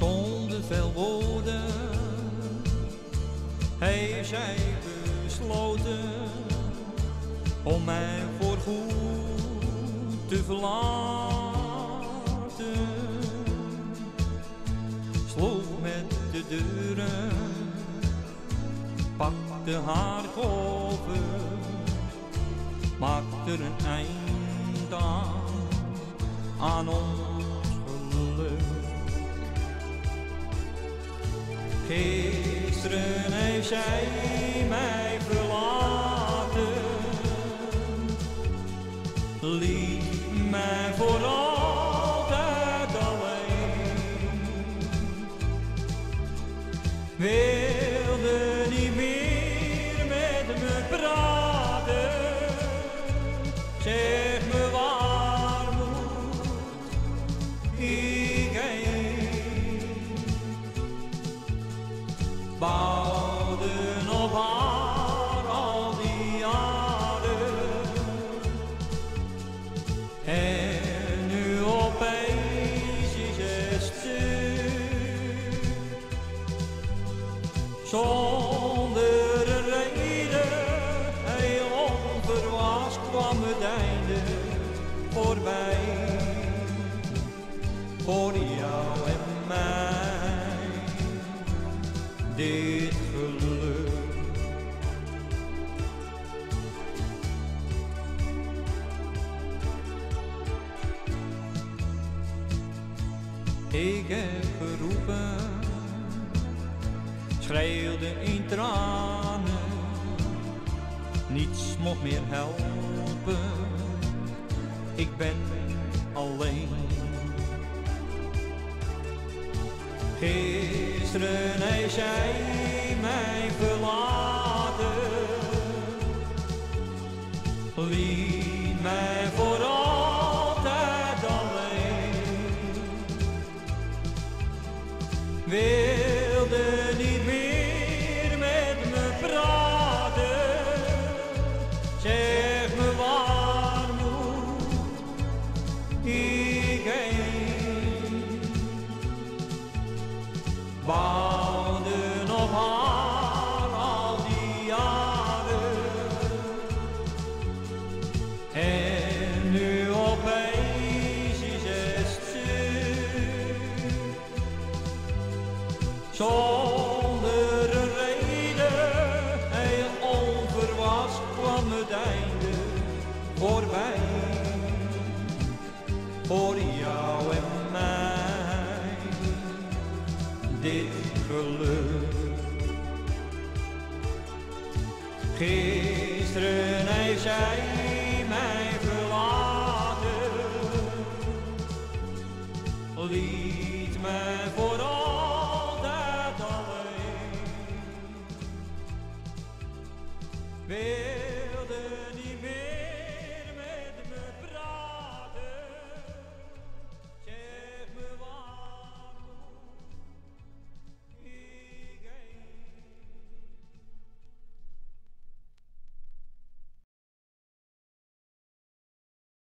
Zonder veel woorden heeft zij besloten om mij voorgoed te verlaten. Sloeg met de deuren, pakte haar koffer, maakte een eind aan, aan ons Gisteren heeft zij mij verlaten, liet mij voor altijd alleen. Wilde niet meer met me praten, Zonder reden, heel onverwachts kwam het einde voorbij. Voor jou en mij, dit geluk. Ik heb geroepen, schreeuwde in tranen, niets mocht meer helpen, ik ben alleen. Gisteren heeft zij mij verlaten, voor jou en mij. Dit geluk. Gisteren heeft zij mij verlaten, liet mij voor altijd alleen.